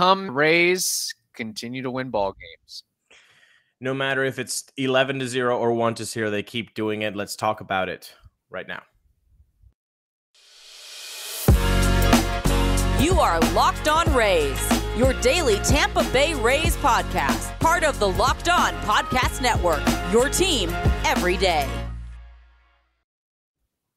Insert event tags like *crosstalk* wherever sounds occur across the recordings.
come Rays continue to win ball games. No matter if it's 11 to 0 or 1 to 0, they keep doing it. Let's talk about it right now. You are Locked On Rays, your daily Tampa Bay Rays podcast, part of the Locked On Podcast Network, your team every day.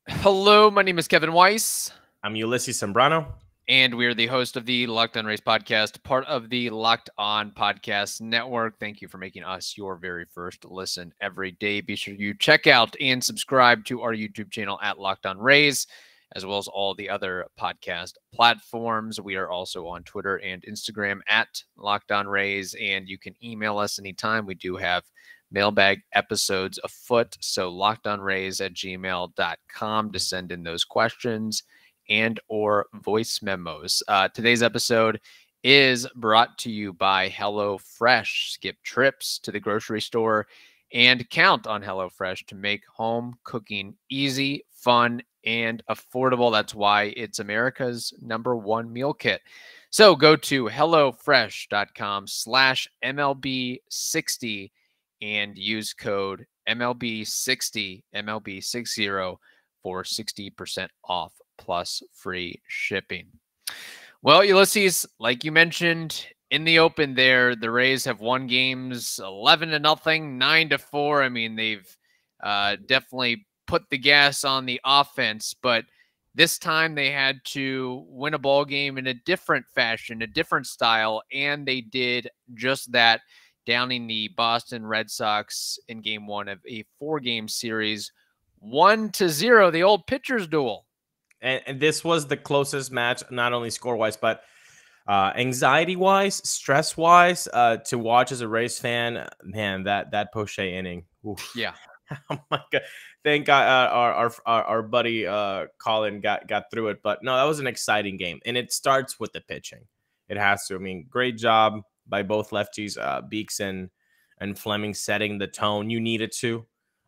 Hello, my name is Kevin Weiss. I'm Ulises Sambrano. And we are the host of the Locked On Rays podcast, part of the Locked On Podcast Network. Thank you for making us your very first listen every day. Be sure you check out and subscribe to our YouTube channel at Locked On Rays as well as all the other podcast platforms. We are also on Twitter and Instagram at Locked On Rays, and you can email us anytime. We do have mailbag episodes afoot. So lockedonrays at gmail.com to send in those questions and or voice memos. Uh, today's episode is brought to you by HelloFresh. Skip trips to the grocery store and count on HelloFresh to make home cooking easy, fun, and affordable. That's why it's America's number one meal kit. So go to HelloFresh.com slash MLB60 and use code MLB60, MLB60 for 60% off plus free shipping. Well, Ulises, like you mentioned in the open there, the Rays have won games 11 to nothing, 9 to 4. I mean, they've uh, definitely put the gas on the offense, but this time they had to win a ball game in a different fashion, a different style, and they did just that, downing the Boston Red Sox in game one of a four game series, one to zero, the old pitcher's duel. And, and this was the closest match, not only score wise, but uh, anxiety wise, stress wise, uh, to watch as a Rays fan. Man, that that Poche inning. Oof. Yeah. *laughs* oh my god! Thank God uh, our, our our buddy uh, Colin got got through it. But no, that was an exciting game, and it starts with the pitching. It has to. I mean, great job by both lefties, uh, Beeks and and Fleming, setting the tone. You needed to.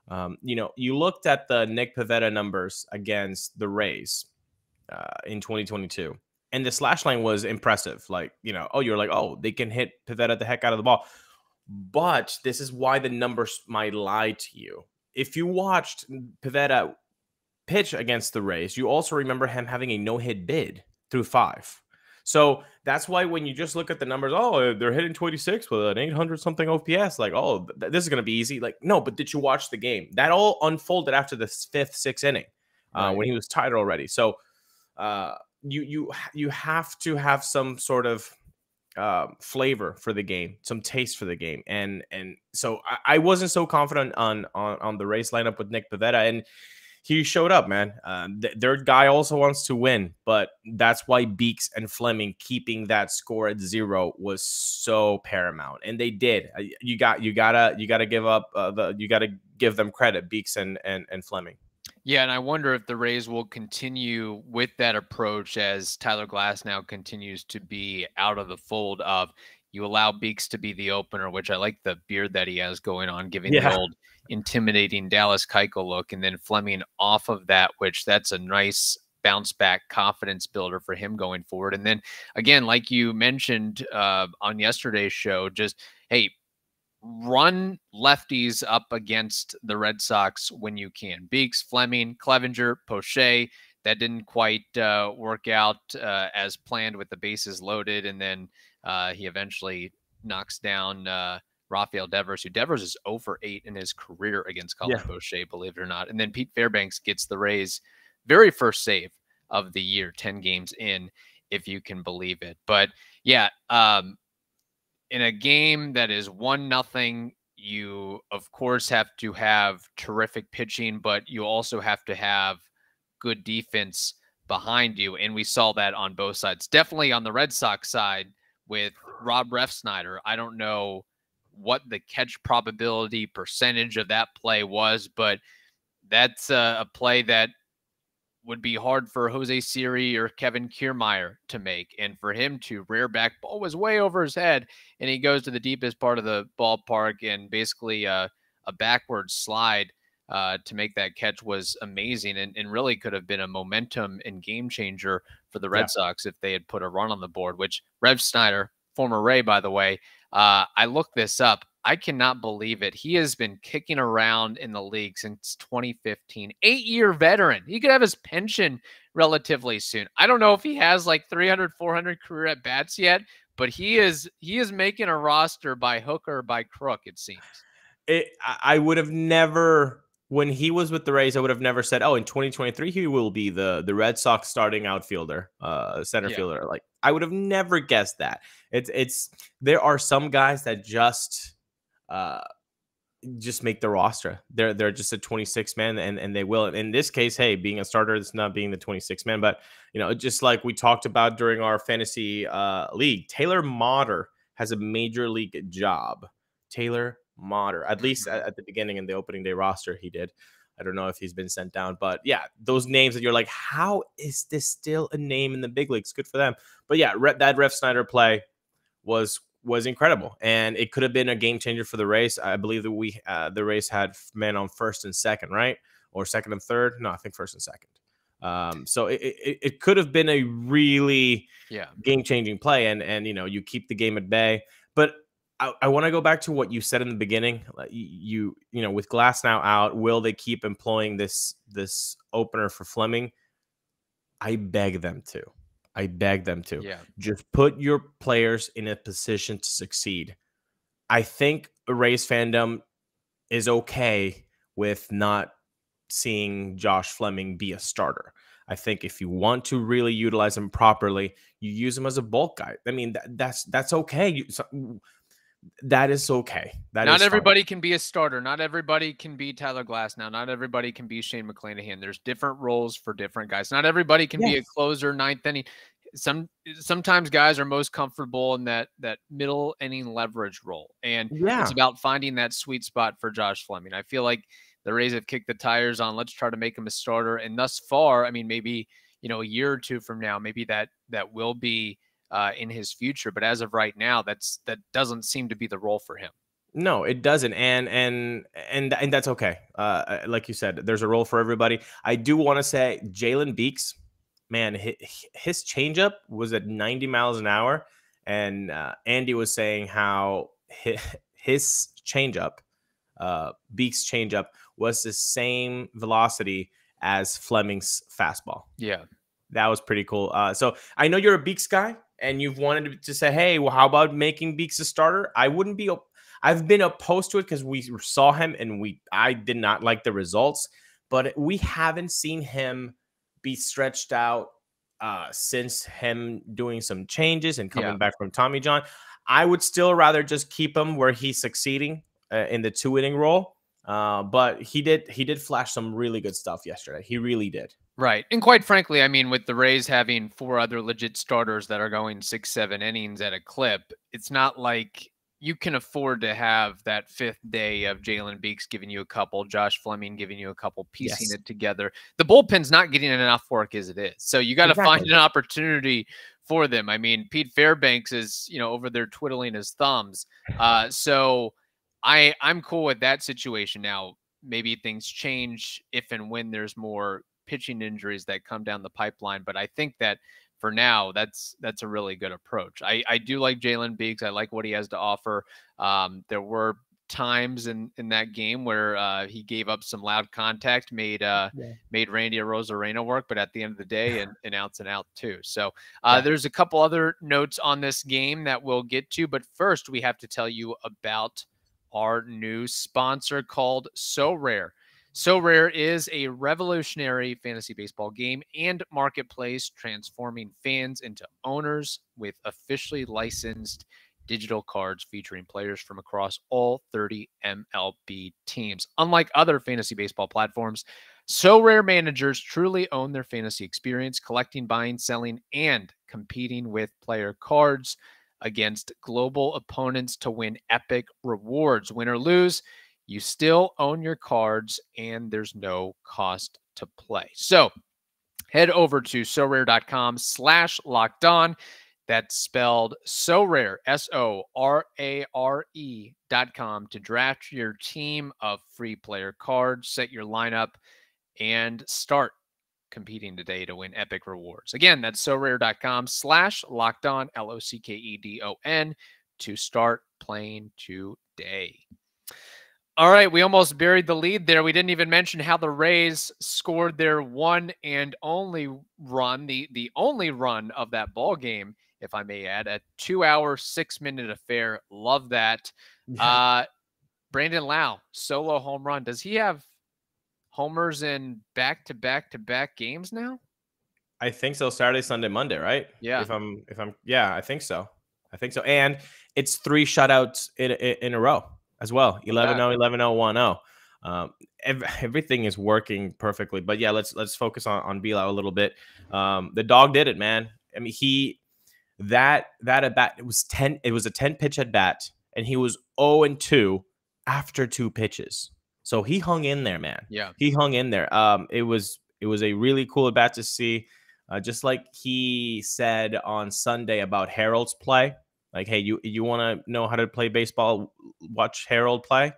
Um, you know, you looked at the Nick Pivetta numbers against the Rays uh, in 2022, and the slash line was impressive. Like, you know, oh, you're like, oh, they can hit Pivetta the heck out of the ball. But this is why the numbers might lie to you. If you watched Pivetta pitch against the Rays, you also remember him having a no hit bid through five. So that's why when you just look at the numbers, oh, they're hitting 26 with an 800 something OPS, like, oh, th- this is going to be easy. Like, no, but did you watch the game? That all unfolded after the fifth, sixth inning uh, right. when he was tired already. So uh, you you you have to have some sort of uh, flavor for the game, some taste for the game, and and so I, I, wasn't so confident on on on the Rays lineup with Nick Pivetta, and he showed up, man. Uh, th- their guy also wants to win, but that's why Beeks and Fleming keeping that score at zero was so paramount, and they did. Uh, you got you gotta you gotta give up uh, the you gotta give them credit, Beeks and and and Fleming. Yeah, and I wonder if the Rays will continue with that approach as Tyler Glasnow continues to be out of the fold of you allow Beeks to be the opener, which I like the beard that he has going on, giving yeah. the old intimidating Dallas Keuchel look, and then Fleming off of that, which that's a nice bounce back confidence builder for him going forward. And then again, like you mentioned uh, on yesterday's show, just hey, run lefties up against the Red Sox when you can. Beeks, Fleming, Cleavinger, Poche. That didn't quite uh, work out uh, as planned with the bases loaded, and then uh, he eventually knocks down uh, Rafael Devers, who Devers is over 8 in his career against Colin yeah. Poche, believe it or not. And then Pete Fairbanks gets the Rays' very first save of the year, 10 games in, if you can believe it. But yeah, um, in a game that is one nothing, you of course have to have terrific pitching, but you also have to have good defense behind you. And we saw that on both sides. Definitely on the Red Sox side with Rob Refsnyder. I don't know what the catch probability percentage of that play was, but that's a, a play that would be hard for Jose Siri or Kevin Kiermaier to make. And for him to rear back, ball was way over his head, and he goes to the deepest part of the ballpark and basically uh, a backward slide uh, to make that catch was amazing and, and really could have been a momentum and game changer for the Red yeah. Sox if they had put a run on the board, which Refsnyder, former Ray, by the way. Uh, I looked this up. I cannot believe it. He has been kicking around in the league since 2015. Eight year veteran. He could have his pension relatively soon. I don't know if he has like 300, 400 career at bats yet, but he is he is making a roster by hook or by crook. It seems. It, I would have never when he was with the Rays, I would have never said, "Oh, in 2023 he will be the the Red Sox starting outfielder, uh, center yeah. fielder." Like I would have never guessed that. It's it's there are some guys that just uh just make the roster. They're they're just a 26 man and and they will. In this case, hey, being a starter is not being the 26 man, but you know, just like we talked about during our fantasy uh league, Taylor Motter has a major league job. Taylor Motter, at least at, at the beginning in the opening day roster, he did. I don't know if he's been sent down, but yeah, those names that you're like, how is this still a name in the big leagues? Good for them. But yeah, that Refsnyder play was was incredible, and it could have been a game changer for the Rays. I believe that we uh, the Rays had men on first and second, right, or second and third. No, I think first and second. Um, so it, it, it could have been a really yeah game changing play, and and you know you keep the game at bay. But I, I want to go back to what you said in the beginning. Uh, you you know with Glasnow out, will they keep employing this this opener for Fleming? I beg them to. I beg them to. Yeah. Just put your players in a position to succeed. I think Rays fandom is okay with not seeing Josh Fleming be a starter. I think if you want to really utilize him properly, you use him as a bulk guy. I mean, that, that's that's okay. You, so, that is okay. That not everybody fine. can be a starter. Not everybody can be Tyler Glasnow. Not everybody can be Shane McClanahan. There's different roles for different guys. Not everybody can yes. be a closer, ninth inning. Some sometimes guys are most comfortable in that that middle inning leverage role, and yeah. it's about finding that sweet spot for Josh Fleming. I feel like the Rays have kicked the tires on. Let's try to make him a starter, and thus far, I mean, maybe you know a year or two from now, maybe that that will be uh, in his future. But as of right now, that's that doesn't seem to be the role for him. No, it doesn't, and and and and that's okay. Uh, uh like you said, there's a role for everybody. I do want to say Jalen Beeks, man, his, his changeup was at 90 miles an hour, and uh, Andy was saying how his, his changeup, uh, Beeks' changeup, was the same velocity as Fleming's fastball. Yeah, that was pretty cool. Uh, so I know you're a Beeks guy and you've wanted to say, hey, well, how about making Beeks a starter? I wouldn't be. I've been opposed to it because we saw him and we I did not like the results, but we haven't seen him be stretched out uh, since him doing some changes and coming yeah. back from Tommy John. I would still rather just keep him where he's succeeding uh, in the two inning role. Uh, but he did he did flash some really good stuff yesterday. He really did. Right. And quite frankly, I mean, with the Rays having four other legit starters that are going six, seven innings at a clip, it's not like you can afford to have that fifth day of Jalen Beeks giving you a couple, Josh Fleming giving you a couple, piecing yes. it together. The bullpen's not getting enough work as it is. So you got to exactly. find an opportunity for them. I mean, Pete Fairbanks is, you know, over there twiddling his thumbs. Uh, so I I'm cool with that situation now. Maybe things change if and when there's more pitching injuries that come down the pipeline. But I think that for now, that's that's a really good approach. I, I do like Jalen Beeks. I like what he has to offer. Um, there were times in in that game where uh, he gave up some loud contact, made uh, yeah. made Randy Arozarena work, but at the end of the day, and, *laughs* and outs and out too. So uh, yeah. there's a couple other notes on this game that we'll get to, but first we have to tell you about our new sponsor called Sorare. Sorare is a revolutionary fantasy baseball game and marketplace transforming fans into owners with officially licensed digital cards featuring players from across all 30 MLB teams. Unlike other fantasy baseball platforms, Sorare managers truly own their fantasy experience, collecting, buying, selling, and competing with player cards against global opponents to win epic rewards. Win or lose, you still own your cards and there's no cost to play. So head over to so sorare.com slash locked on. That's spelled Sorare, S O R A R E dot com to draft your team of free player cards, set your lineup, and start competing today to win epic rewards. Again, that's sorare.com slash locked on, L O C K E D O N, to start playing today. All right, we almost buried the lead there. We didn't even mention how the Rays scored their one and only run, the the only run of that ball game, if I may add, a two-hour, six-minute affair. Love that. Uh, Brandon Lowe solo home run. Does he have homers in back-to-back-to-back games now? I think so. Saturday, Sunday, Monday, right? Yeah. If I'm, if I'm, yeah, I think so. I think so. And it's three shutouts in, in, in a row as well 11 0 11 0 1 0 um, ev- *laughs* everything is working perfectly but yeah let's let's focus on on B-Lowe a little bit. Um, the dog did it man. I mean he that that at bat it was 10 it was a 10 pitch at bat and he was 0 and 2 after two pitches. So he hung in there man. Yeah. he hung in there. Um it was it was a really cool at bat to see. Uh, just like he said on sunday about harold's play like hey you you want to know how to play baseball watch harold play?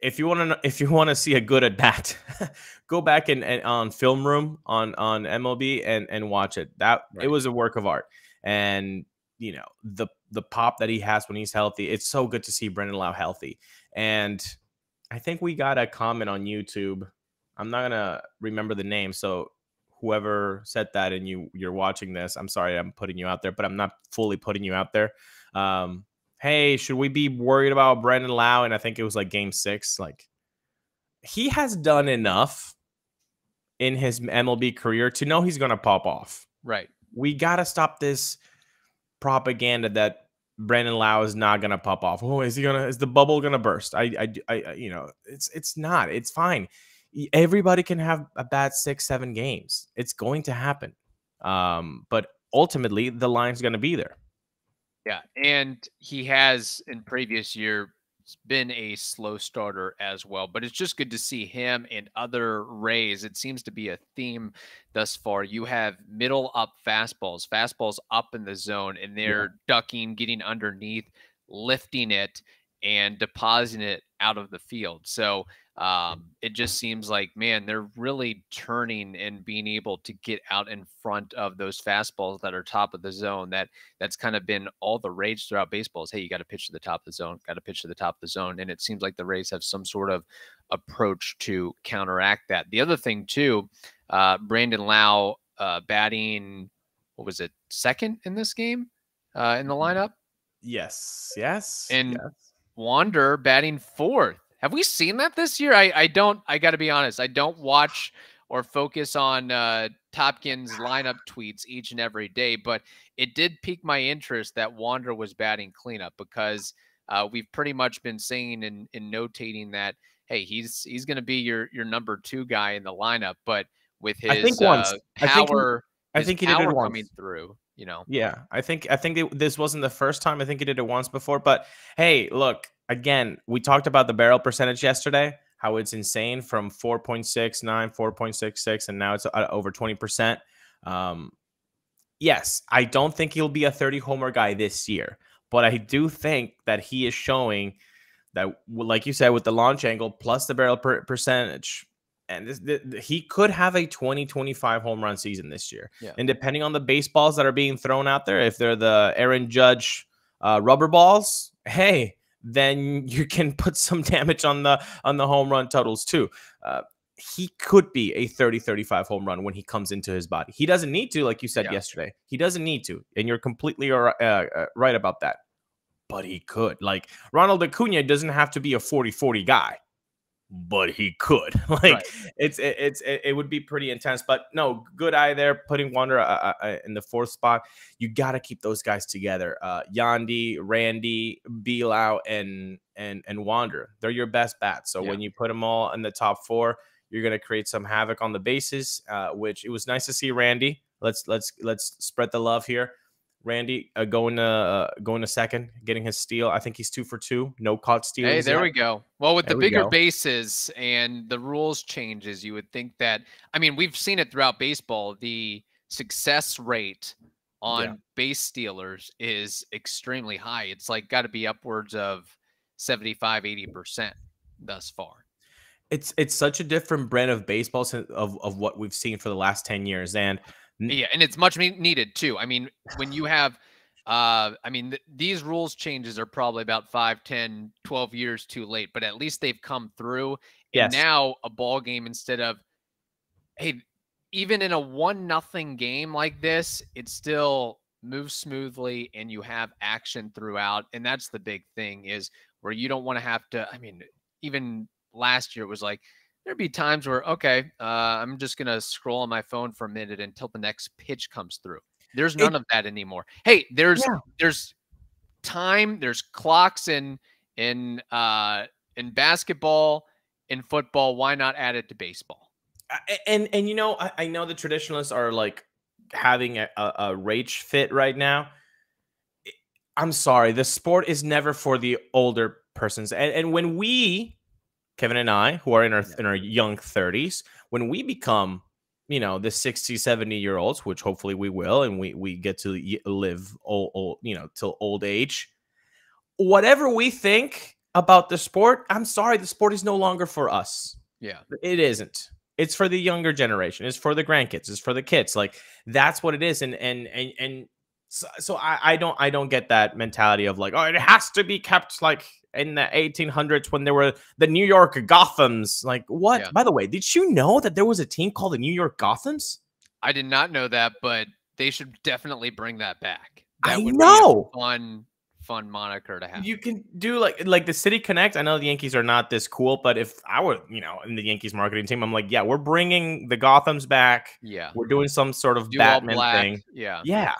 If you want to *laughs* if you want to see a good at bat *laughs* go back and, and on film room on on mlb and and watch it. That Right. it was a work of art. And you know the the pop that he has when he's healthy it's so good to see Brandon Lowe healthy. And i think we got a comment on youtube. I'm not gonna remember the name so whoever said that and you you're watching this i'm sorry i'm putting you out there but i'm not fully putting you out there um hey should we be worried about Brandon Lowe and i think it was like game six like he has done enough in his mlb career to know he's gonna pop off Right. we gotta stop this propaganda that Brandon Lowe is not gonna pop off. Oh, is he gonna? Is the bubble gonna burst? I, I, I, I- you know, it's it's not. It's fine. Everybody can have a bad six, seven games. It's going to happen. Um, but ultimately, the line's gonna be there. Yeah, and he has in previous year been a slow starter as well, but it's just good to see him and other Rays. It seems to be a theme thus far. You have middle up fastballs, fastballs up in the zone, and they're ducking, getting underneath, lifting it, and depositing it out of the field. So um, it just seems like, man, they're really turning and being able to get out in front of those fastballs that are top of the zone. That that's kind of been all the rage throughout baseball is hey, you got to pitch to the top of the zone, got to pitch to the top of the zone. And it seems like the Rays have some sort of approach to counteract that. The other thing, too, uh, Brandon Lowe uh, batting, what was it, second in this game uh, in the lineup? Yes, yes, And- yes. Wander batting fourth. Have we seen that this year? I, I don't, I got to be honest, I don't watch *sighs* or focus on uh, Topkin's lineup tweets each and every day, but it did pique my interest that Wander was batting cleanup because uh, we've pretty much been saying and, and notating that hey, he's he's going to be your your number two guy in the lineup, but with his I think once. uh, I think he- power, I think he did it once. coming through, you know. Yeah, I think I think it, this wasn't the first time. I think he did it once before. But hey, look again. We talked about the barrel percentage yesterday. How it's insane from 4.69, 4.66, and now it's uh, over 20 percent. Um, yes, I don't think he'll be a 30 homer guy this year, but I do think that he is showing that, like you said, with the launch angle plus the barrel per- percentage. And this, th- th- he could have a 20, 25 home run season this year. Yeah. And depending on the baseballs that are being thrown out there, if they're the Aaron Judge uh, rubber balls, hey, then you can put some *laughs* damage on the on the home run totals too. Uh, he could be a 30 35 home run when he comes into his body. He doesn't need to, like you said Yeah. yesterday. He doesn't need to. And you're completely uh, uh, right about that. But he could. Like Ronald Acuna doesn't have to be a 40 40 guy, but he could. *laughs* like Right. it's it, it's it, would be pretty intense. But no, good eye there, putting Wander uh, uh, in the fourth spot. You got to keep those guys together. Uh, Yandy, Randy, B-Lowe, and and and Wander. They're your best bats. So Yeah. when you put them all in the top four, you're gonna create some havoc on the bases. Uh, which it was nice to see Randy. Let's let's let's spread the love here. Randy uh, going to uh, going to second, getting his steal. I think he's two for two. No caught steal. Hey, there yet. we go. Well, with There the bigger bases and the rules changes, you would think that. I mean, we've seen it throughout baseball. The success rate on Yeah. base stealers is extremely high. It's like got to be upwards of 75, 80% thus far. it's it's such a different brand of baseball of of what we've seen for the last 10 years and yeah and it's much needed too i mean when you have uh i mean th- these rules changes are probably about 5 10 12 years too late but at least they've come through and yes. now a ball game instead of hey even in a one nothing game like this it still moves smoothly and you have action throughout and that's the big thing is where you don't want to have to i mean even last year it was like there'd be times where okay, uh, I'm just gonna scroll on my phone for a minute until the next pitch comes through. There's none it, of that anymore. Hey, there's yeah. there's time, there's clocks in in uh in basketball, in football. Why not add it to baseball? And and you know, I, I know the traditionalists are like having a, a, a rage fit right now. I'm sorry, the sport is never for the older persons. And, and when we Kevin and I, who are in our in our young 30s, when we become, you know, the 60, 70 year olds, which hopefully we will, and we we get to live old, old you know, till old age. Whatever we think about the sport, I'm sorry, the sport is no longer for us. Yeah, it isn't. It's for the younger generation. It's for the grandkids. It's for the kids. Like that's what it is. And and and and so, so I, I don't I don't get that mentality of like oh it has to be kept like in the 1800s when there were the New York Gothams. Like, what? Yeah. By the way, did you know that there was a team called the New York Gothams? I did not know that, but they should definitely bring that back. That I know. fun, fun moniker to have. You can do like like the City Connect. I know the Yankees are not this cool, but if I were, you know, in the Yankees marketing team, I'm like, yeah, we're bringing the Gothams back. Yeah, we're doing some sort of do Batman thing. Yeah, yeah,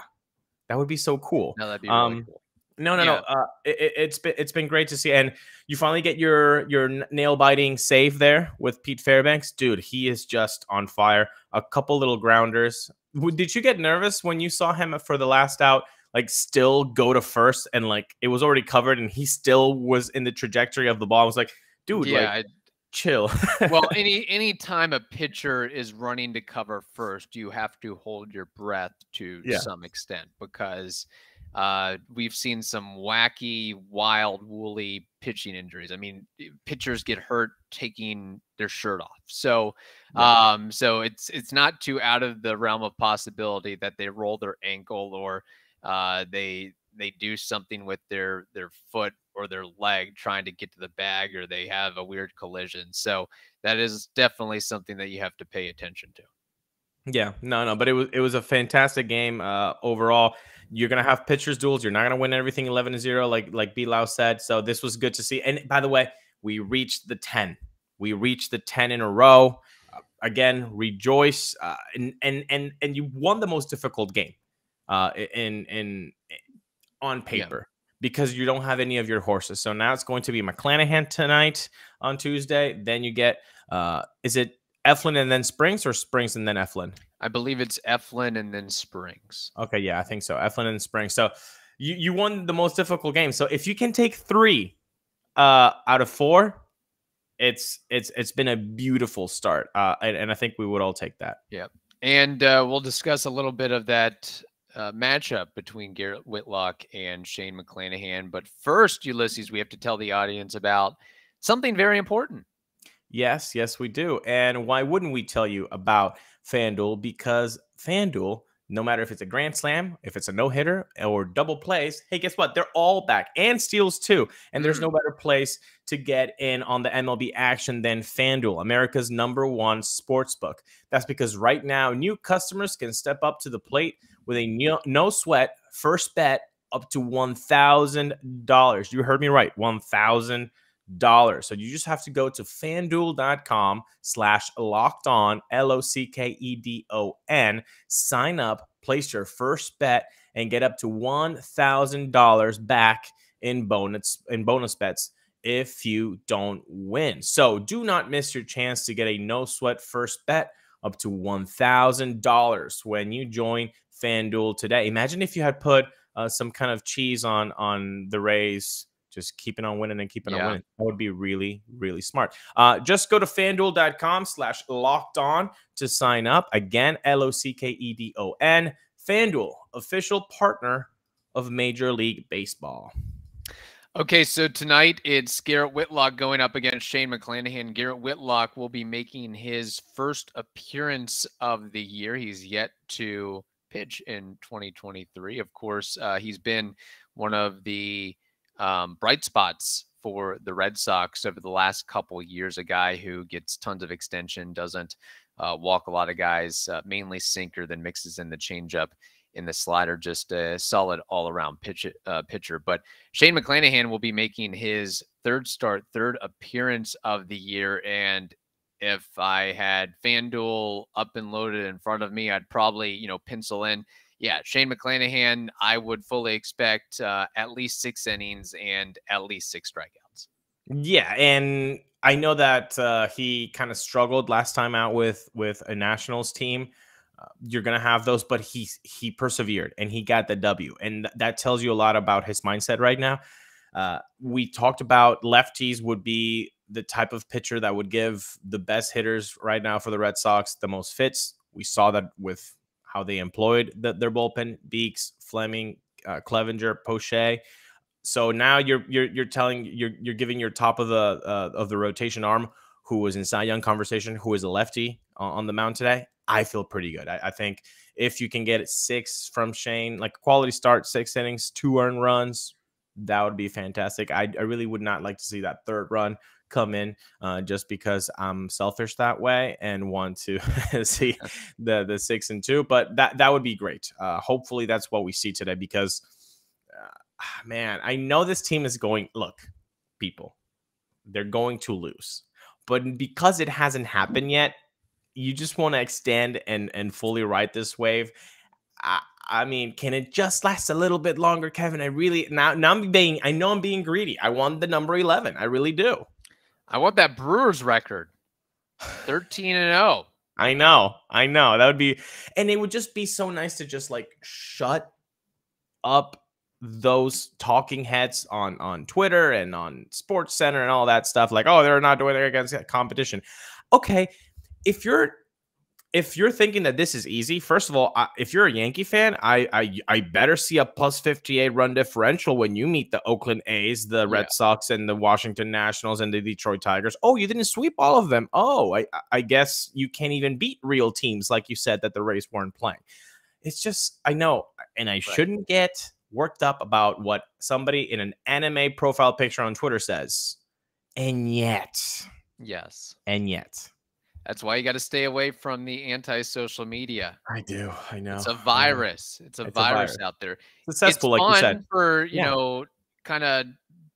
that would be so cool. No, that'd be really um, cool. No, no, yeah. no. Uh, it, has been it's been great to see, and you finally get your your nail biting save there with Pete Fairbanks, dude. He is just on fire. A couple little grounders. Did you get nervous when you saw him for the last out? Like still go to first, and like it was already covered, and he still was in the trajectory of the ball. I was like, dude, yeah, like, chill. well, *laughs* any any time a pitcher is running to cover first, you have to hold your breath to yeah. some extent because uh, we've seen some wacky, wild, woolly pitching injuries. I mean, pitchers get hurt taking their shirt off. So, um, so it's it's not too out of the realm of possibility that they roll their ankle or uh, they they do something with their their foot or their leg trying to get to the bag or they have a weird collision. So that is definitely something that you have to pay attention to. Yeah, no, no, but it was it was a fantastic game uh, overall. You're gonna have pitchers duels. You're not gonna win everything 11 to zero, like like B-Lowe said. So this was good to see. And by the way, we reached the 10. We reached the 10 in a row. Uh, again, rejoice. Uh, and and and and you won the most difficult game uh, in in on paper. Yeah. Because you don't have any of your horses. So now it's going to be McClanahan tonight on Tuesday. Then you get uh is it Eflin and then Springs or Springs and then Eflin? I believe it's Eflin and then Springs. Okay, yeah, I think so. Eflin and Springs. So you, you won the most difficult game. So if you can take three uh, out of four, it's it's it's been a beautiful start, uh, and, and I think we would all take that. Yeah, and uh, we'll discuss a little bit of that uh, matchup between Garrett Whitlock and Shane McClanahan. But first, Ulises, we have to tell the audience about something very important. Yes, yes, we do. And why wouldn't we tell you about FanDuel? Because FanDuel, no matter if it's a grand slam, if it's a no hitter, or double plays, hey, guess what? They're all back and steals too. And there's no mm. better place to get in on the MLB action than FanDuel, America's number one sports book. That's because right now, new customers can step up to the plate with a new, no sweat first bet up to $1,000. You heard me right, $1,000 dollars. So you just have to go to fanduel.com slash locked on, L O C K E D O N, sign up, place your first bet, and get up to $1,000 back in bonus in bonus bets if you don't win. So do not miss your chance to get a no sweat first bet up to $1,000 when you join FanDuel today. Imagine if you had put uh, some kind of cheese on on the Rays just keeping on winning and keeping yeah. on winning. That would be really, really smart. Uh, just go to fanduel.com slash locked on to sign up. Again, L O C K E D O N. FanDuel, official partner of Major League Baseball. Okay, so tonight it's Garrett Whitlock going up against Shane McClanahan. Garrett Whitlock will be making his first appearance of the year. He's yet to pitch in 2023. Of course, uh, he's been one of the um, bright spots for the Red Sox over the last couple years. A guy who gets tons of extension, doesn't uh, walk a lot of guys, uh, mainly sinker, then mixes in the changeup in the slider, just a solid all around pitch, uh, pitcher. But Shane McClanahan will be making his third start, third appearance of the year. And if I had FanDuel up and loaded in front of me, I'd probably, you know, pencil in, yeah, Shane McClanahan, I would fully expect uh, at least six innings and at least six strikeouts. Yeah. And I know that uh, he kind of struggled last time out with with a Nationals team. Uh, you're gonna have those, but he he persevered and he got the W, and th- that tells you a lot about his mindset right now. Uh, we talked about lefties would be the type of pitcher that would give the best hitters right now for the Red Sox the most fits. We saw that with how they employed the, their bullpen: Beeks, Fleming, uh, Cleavinger, Poche. So now you're you're you're telling you're you're giving your top of the uh, of the rotation arm who was in Cy Young conversation, who is a lefty on the mound today. I feel pretty good. I, I, think if you can get six from Shane, like quality start, six innings, two earned runs, that would be fantastic. I, I really would not like to see that third run come in uh, just because I'm selfish that way and want to *laughs* see the the six and two. But that that would be great. Uh, hopefully, that's what we see today because, uh, *sighs* man, I know this team is going. Look, people, they're going to lose, but because it hasn't happened yet, you just want to extend and and fully ride this wave. I, I mean, can it just last a little bit longer, Kevin? I really now now I'm being I know I'm being greedy. I want the number 11. I really do. I want that Brewers record. 13 and 0. I know. I know. That would be and it would just be so nice to just like shut up those talking heads on on Twitter and on Sports Center and all that stuff like, "Oh, they're not doing it against competition." Okay, if you're if you're thinking that this is easy, first of all, I, if you're a Yankee fan, I, I I better see a plus 58 run differential when you meet the Oakland A's, the Red yeah. Sox, and the Washington Nationals and the Detroit Tigers. Oh, you didn't sweep all of them. Oh, I I guess you can't even beat real teams like you said that the Rays weren't playing. It's just I know, and I right. shouldn't get worked up about what somebody in an anime profile picture on Twitter says. And yet, yes, and yet that's why you got to stay away from the anti-social media. I do. I know. It's a virus. It's a, it's virus, a virus, out there. Successful, it's like you said. For you yeah. know, kind of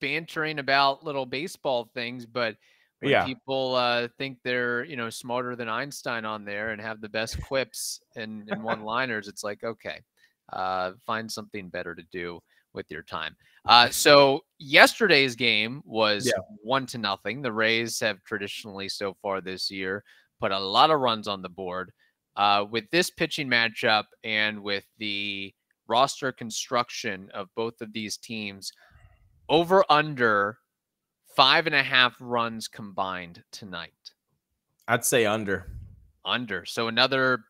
bantering about little baseball things, but when yeah. people uh, think they're you know smarter than Einstein on there and have the best quips and, and *laughs* one-liners, it's like okay, uh, find something better to do with your time. Uh, so yesterday's game was yeah. one to nothing. The Rays have traditionally so far this year put a lot of runs on the board. Uh, with this pitching matchup and with the roster construction of both of these teams, over under five and a half runs combined tonight. I'd say under. Under. So another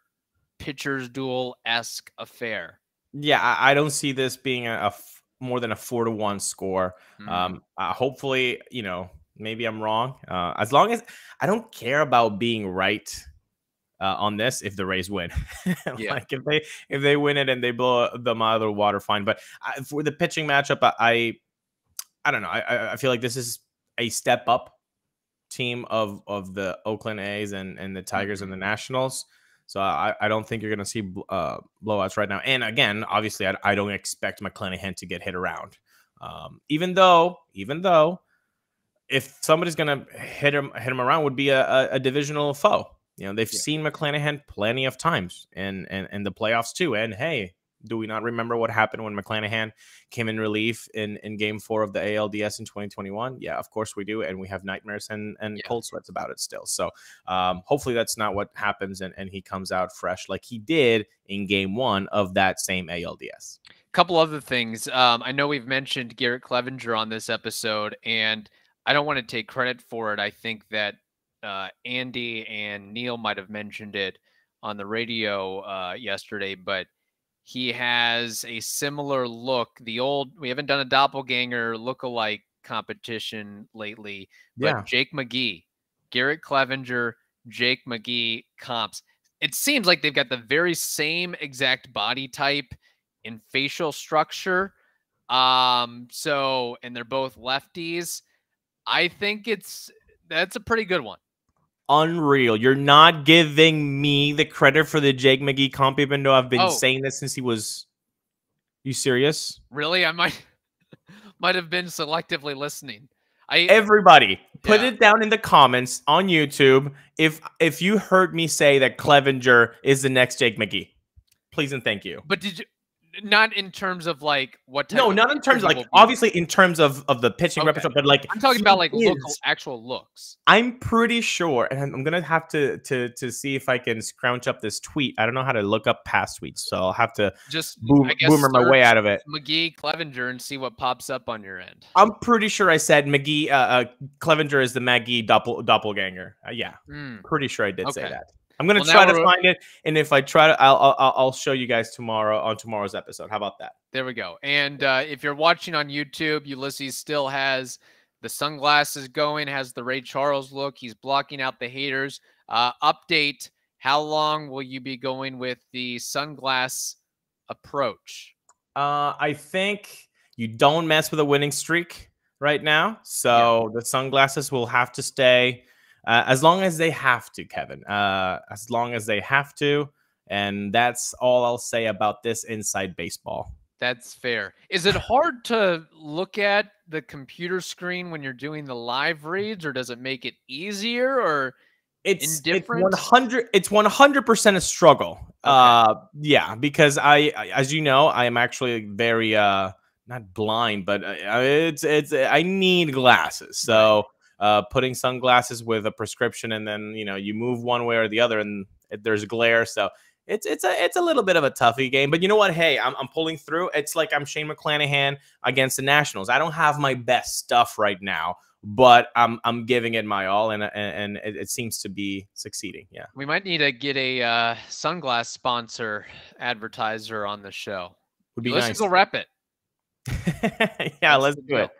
pitcher's duel esque affair. Yeah, I, I, don't see this being a, a f- more than a four to one score. Mm-hmm. Um, uh, hopefully, you know, Maybe I'm wrong. Uh, as long as I don't care about being right uh, on this, if the Rays win, *laughs* yeah. like if they if they win it and they blow them out of the water, fine. But I, for the pitching matchup, I I don't know. I I feel like this is a step up team of of the Oakland A's and and the Tigers and the mm-hmm. Nationals. So I, I don't think you're going to see uh, blowouts right now. And again, obviously, I, I don't expect McClanahan to get hit around. Um, even though, even though if somebody's gonna hit him hit him around would be a, a, a divisional foe. You know, they've yeah. seen McClanahan plenty of times and and in the playoffs too. And hey, do we not remember what happened when McClanahan came in relief in, in game four of the ALDS in 2021? Yeah, of course we do. And we have nightmares and, and yeah. cold sweats about it still. So um, hopefully that's not what happens and, and he comes out fresh like he did in game one of that same ALDS. A couple other things. Um, I know we've mentioned Garrett Cleavinger on this episode, and – I don't want to take credit for it. I think that uh, Andy and Neil might have mentioned it on the radio uh, yesterday, but he has a similar look. The old, we haven't done a doppelganger look-alike competition lately, but Yeah. Jake McGee, Garrett Cleavinger, Jake McGee comps. It seems like they've got the very same exact body type and facial structure. Um, so, and they're both lefties. I think it's that's a pretty good one. Unreal. You're not giving me the credit for the Jake McGee comp, even though I've been Oh. saying this since he was. You serious? Really, I might *laughs* might have been selectively listening. I Everybody, put Yeah. it down in the comments on YouTube if if you heard me say that Cleavinger is the next Jake McGee. Please and thank you. but did you not in terms of like what type No, not in terms of like obviously in terms of of the pitching Okay. repertoire, but like I'm talking about like is- actual looks. I'm pretty sure, and I'm- gonna have to to to see if I can scrounge up this tweet. I don't know how to look up past tweets, so I'll have to Just boom, guess boomer my way out of it. McGee Cleavinger and see what pops up on your end. I'm pretty sure I said McGee, uh, uh Cleavinger is the McGee doppel, doppelganger. Uh, yeah, Hmm. pretty sure I did say that. I'm gonna Well, try to find it, and if I try to, I'll, I'll I'll- I'll show you guys tomorrow on tomorrow's episode. How about that? There we go. And uh, if you're watching on YouTube, Ulises still has the sunglasses going, has the Ray Charles look. He's blocking out the haters. Uh, update How long will you be going with the sunglass approach? Uh, I think you don't mess with a winning streak right now. So the sunglasses will have to stay uh, as long as they have to, Kevin. Uh, as long as they have to. And that's all I'll say about this inside baseball. That's fair. Is it hard to look at the computer screen when you're doing the live reads, or does it make it easier? Or It's it's 100 it's 100% a struggle. Uh yeah, because I I- as you know, I am actually very uh not blind, but uh, it's it's I need glasses. So uh putting sunglasses with a prescription and then, you know, you move one way or the other and it, there's glare, so it's it's a it's a little bit of a toughie game, but you know what? Hey, I'm, I'm pulling through. It's like I'm Shane McClanahan against the Nationals. I don't have my best stuff right now, but I'm I'm giving it my all, and and, and it, it seems to be succeeding. Yeah. we might need to get a uh, sunglass sponsor advertiser on the show. Would be Ulises nice. will rep it. yeah, That's let's do deal. it.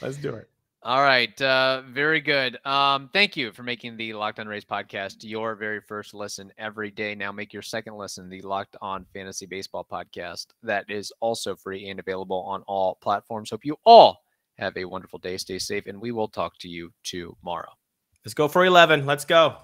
Let's do it. All right. Uh, very good. Um, thank you for making the Locked On Rays podcast your very first listen every day. Now make your second listen the Locked On Fantasy Baseball podcast. That is also free and available on all platforms. Hope you all have a wonderful day. Stay safe, and we will talk to you tomorrow. Let's go for 11. Let's go.